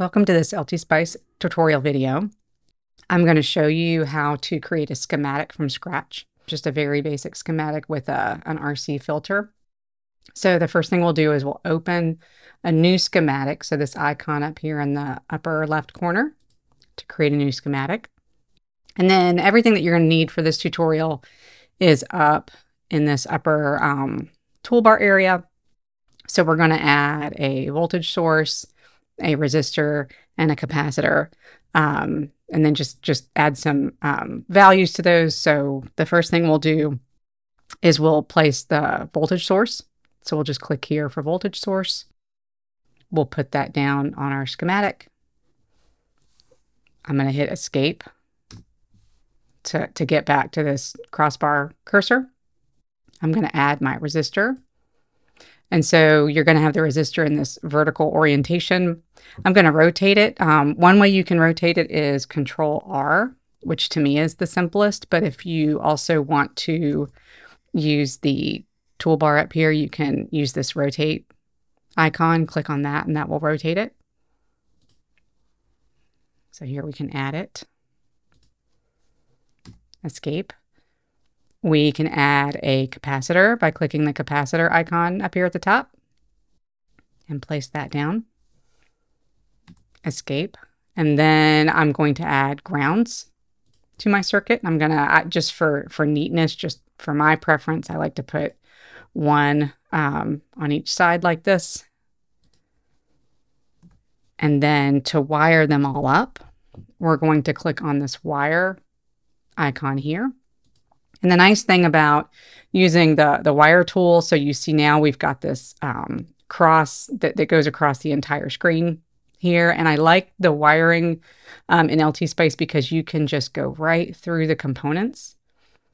Welcome to this LTspice tutorial video. I'm going to show you how to create a schematic from scratch, just a very basic schematic with a, an RC filter. So the first thing we'll do is we'll open a new schematic. So this icon up here in the upper left corner to create a new schematic. And then everything that you're going to need for this tutorial is up in this upper um, toolbar area. So we're going to add a voltage source, a resistor and a capacitor. Um, and then just just add some um, values to those. So the first thing we'll do is we'll place the voltage source. So we'll just click here for voltage source. We'll put that down on our schematic. I'm going to hit escape to, to get back to this crossbar cursor. I'm going to add my resistor. And so you're going to have the resistor in this vertical orientation. I'm going to rotate it. Um, one way you can rotate it is Control R, which to me is the simplest. But if you also want to use the toolbar up here, you can use this rotate icon, click on that, and that will rotate it. So here we can add it. Escape. We can add a capacitor by clicking the capacitor icon up here at the top and place that down. Escape. And then I'm going to add grounds to my circuit. I'm going to, just for, for neatness, just for my preference, I like to put one um, on each side like this. And then to wire them all up, we're going to click on this wire icon here. And the nice thing about using the, the wire tool, so you see now we've got this um, cross that, that goes across the entire screen here. And I like the wiring um, in LTspice because you can just go right through the components.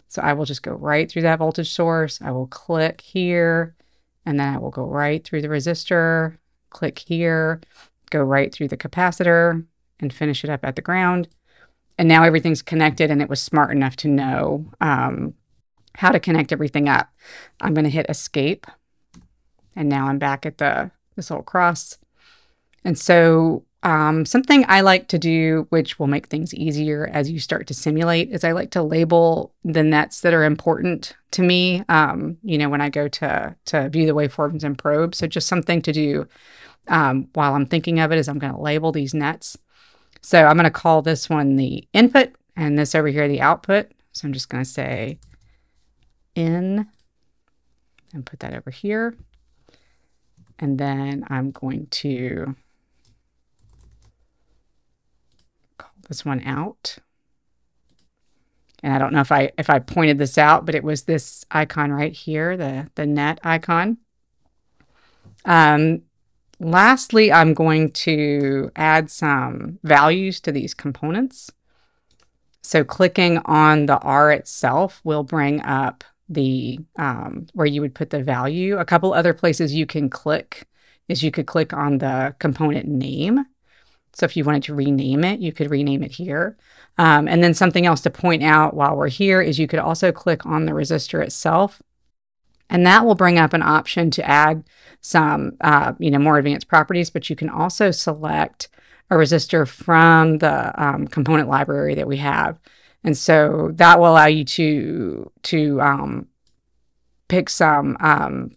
So I will just go right through that voltage source. I will click here, and then I will go right through the resistor, click here, go right through the capacitor, and finish it up at the ground and now everything's connected and it was smart enough to know um, how to connect everything up. I'm going to hit escape and now I'm back at the this little cross. And so um, something I like to do, which will make things easier as you start to simulate, is I like to label the nets that are important to me. Um, you know, when I go to to view the waveforms and probes. So just something to do um, while I'm thinking of it is I'm going to label these nets. So I'm going to call this one the input and this over here the output. So I'm just going to say in and put that over here. And then I'm going to call this one out. And I don't know if I if I pointed this out, but it was this icon right here, the the net icon. Um, Lastly, I'm going to add some values to these components. So clicking on the R itself will bring up the um, where you would put the value. A couple other places you can click is you could click on the component name. So if you wanted to rename it, you could rename it here. Um, and then something else to point out while we're here is you could also click on the resistor itself and that will bring up an option to add some, uh, you know, more advanced properties, but you can also select a resistor from the um, component library that we have. And so that will allow you to, to um, pick some um,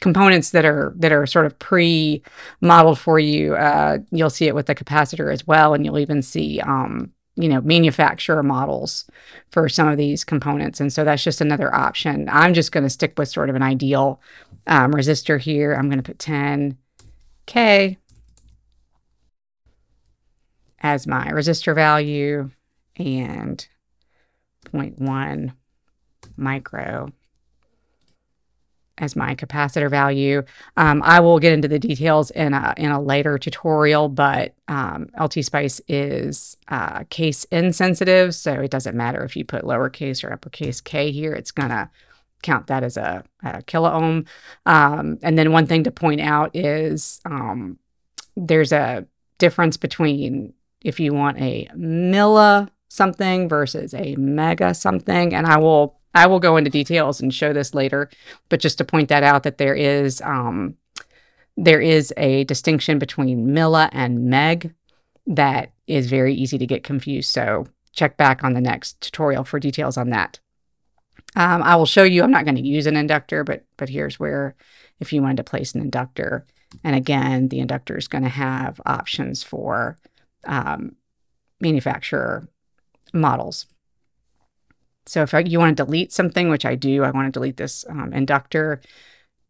components that are that are sort of pre-modeled for you. Uh, you'll see it with the capacitor as well, and you'll even see um, you know, manufacturer models for some of these components. And so that's just another option. I'm just going to stick with sort of an ideal um, resistor here. I'm going to put 10K as my resistor value and 0.1 micro as my capacitor value. Um, I will get into the details in a, in a later tutorial, but um, LTspice is uh, case insensitive, so it doesn't matter if you put lowercase or uppercase k here, it's going to count that as a, a kilo ohm. Um, and then one thing to point out is um, there's a difference between if you want a milli something versus a mega something, and I will I will go into details and show this later, but just to point that out that there is um, there is a distinction between milli and meg. that is very easy to get confused. So check back on the next tutorial for details on that. Um, I will show you, I'm not going to use an inductor, but, but here's where if you wanted to place an inductor. And again, the inductor is going to have options for um, manufacturer models. So if you want to delete something, which I do, I want to delete this um, inductor,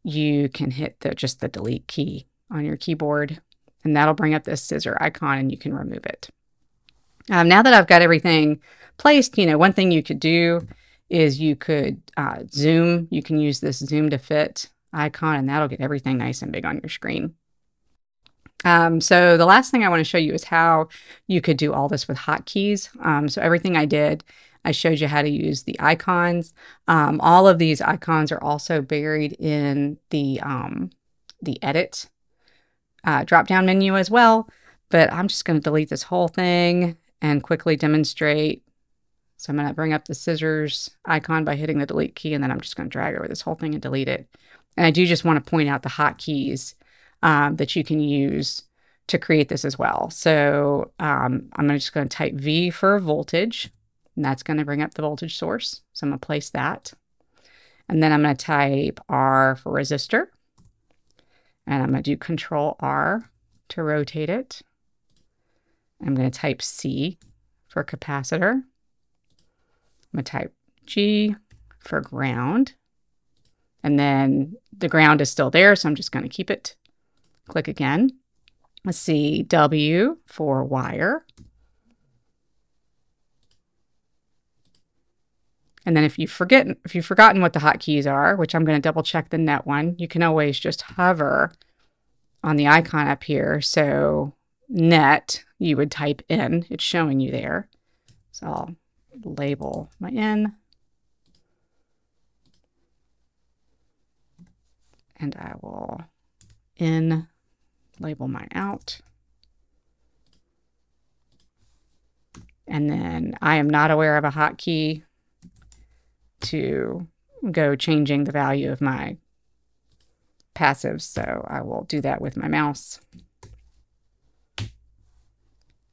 you can hit the just the delete key on your keyboard and that'll bring up this scissor icon and you can remove it. Um, now that I've got everything placed, you know, one thing you could do is you could uh, zoom. You can use this zoom to fit icon and that'll get everything nice and big on your screen. Um, so the last thing I want to show you is how you could do all this with hotkeys. Um, so everything I did, I showed you how to use the icons. Um, all of these icons are also buried in the um, the edit uh, drop down menu as well. But I'm just going to delete this whole thing and quickly demonstrate. So I'm going to bring up the scissors icon by hitting the delete key, and then I'm just going to drag over this whole thing and delete it. And I do just want to point out the hotkeys um, that you can use to create this as well. So um, I'm just going to type V for voltage, and that's going to bring up the voltage source. So I'm going to place that. And then I'm going to type R for resistor. And I'm going to do Control R to rotate it. I'm going to type C for capacitor. I'm going to type G for ground. And then the ground is still there, so I'm just going to keep it. Click again. Let's see, W for wire. And then if you forget, if you've forgotten what the hotkeys are, which I'm going to double check the net one, you can always just hover on the icon up here. So net, you would type in, it's showing you there. So I'll label my in. And I will in label my out. And then I am not aware of a hotkey to go changing the value of my passives. So I will do that with my mouse.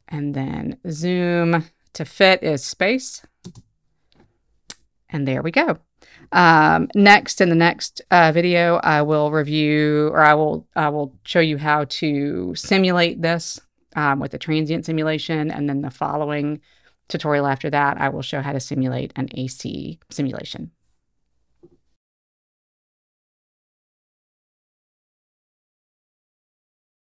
And then zoom to fit is space. And there we go. Um, next, in the next uh, video, I will review or I will I will show you how to simulate this um, with a transient simulation. And then the following tutorial after that, I will show how to simulate an AC simulation.